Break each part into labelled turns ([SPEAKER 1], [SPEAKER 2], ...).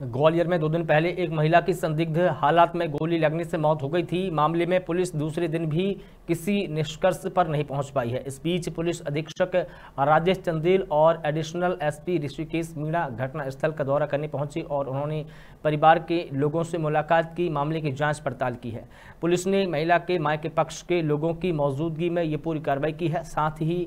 [SPEAKER 1] ग्वालियर में दो दिन पहले एक महिला की संदिग्ध हालात में गोली लगने से मौत हो गई थी। मामले में पुलिस दूसरे दिन भी किसी निष्कर्ष पर नहीं पहुँच पाई है। इस बीच पुलिस अधीक्षक राजेश चंदेल और एडिशनल एसपी ऋषिकेश मीणा घटनास्थल का दौरा करने पहुँची और उन्होंने परिवार के लोगों से मुलाकात की, मामले की जाँच पड़ताल की है। पुलिस ने महिला के माय के पक्ष के लोगों की मौजूदगी में ये पूरी कार्रवाई की है। साथ ही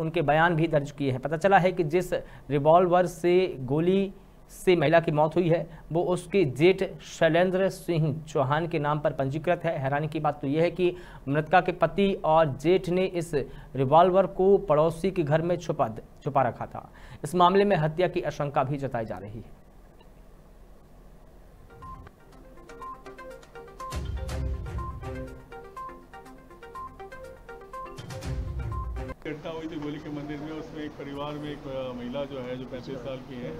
[SPEAKER 1] उनके बयान भी दर्ज किए हैं। पता चला है कि जिस रिवॉल्वर से गोली से महिला की मौत हुई है। वो उसके जेठ शैलेंद्र सिंह चौहान के नाम पर पंजीकृत है। हैरानी की बात तो यह है कि मृतका के पति और जेठ ने इस रिवॉल्वर को पड़ोसी के घर में छुपा छुपा रखा था। इस मामले में हत्या की आशंका भी जताई जा रही है।
[SPEAKER 2] घटना हुई थी गोली के मंदिर में, उसमें एक परिवार में एक महिला जो है, जो पैंतीस साल की है,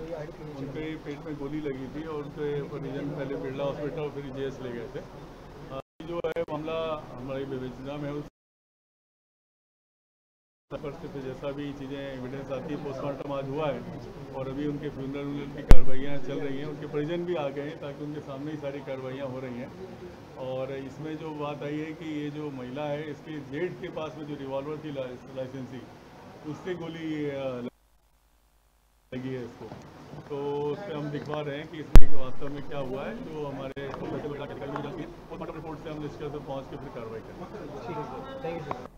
[SPEAKER 2] उनके पेट में गोली लगी थी और उनके परिजन पहले बिरला हॉस्पिटल और फिर जेस ले गए थे। जो है, मामला हमारी विवेचना में उस से जैसा भी चीज़ें एविडेंस आती है पोस्टमार्टम आज हुआ है, और अभी उनके फ्यूनरल की कार्रवाइयाँ चल रही हैं, उनके परिजन भी आ गए हैं, ताकि उनके सामने ही सारी कार्रवाइयाँ हो रही हैं। और इसमें जो बात आई है कि ये जो महिला है, इसके जेड के पास में जो रिवॉल्वर थी लाइसेंसी उससे गोली लगी है इसको। तो उससे हम दिखवा रहे हैं कि इसमें वास्तव में क्या हुआ है, जो हमारे रिपोर्ट से हम निष्कर्ष पहुँच के फिर कार्रवाई करें